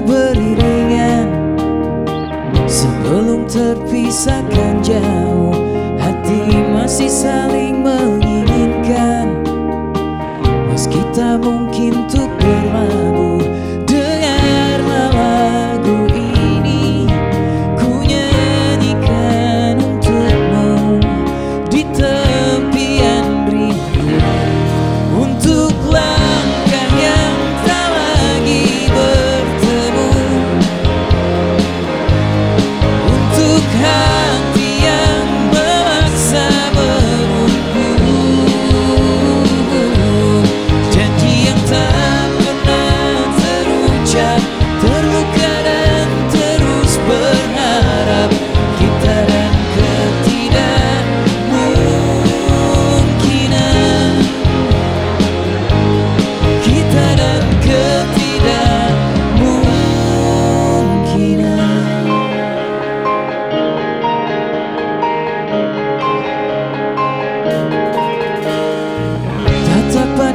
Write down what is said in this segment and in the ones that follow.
beriringan Sebelum terpisahkan jauh Hati masih saling melihat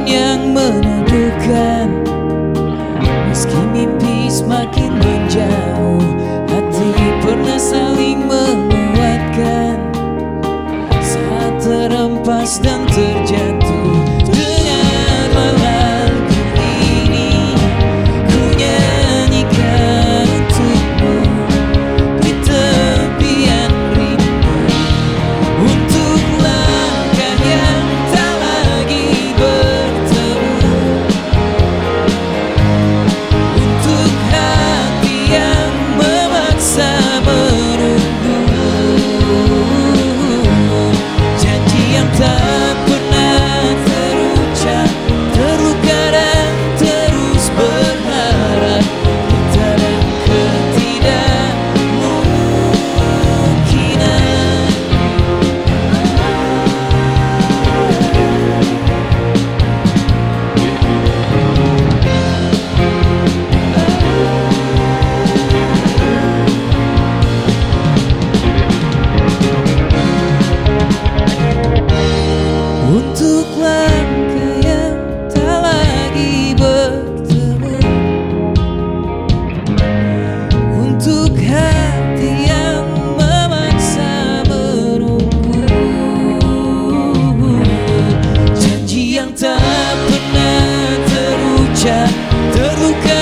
yang menentukan. Meski mimpi semakin menjauh Hati pernah saling menguatkan. Saat terempas dan ter saja terluka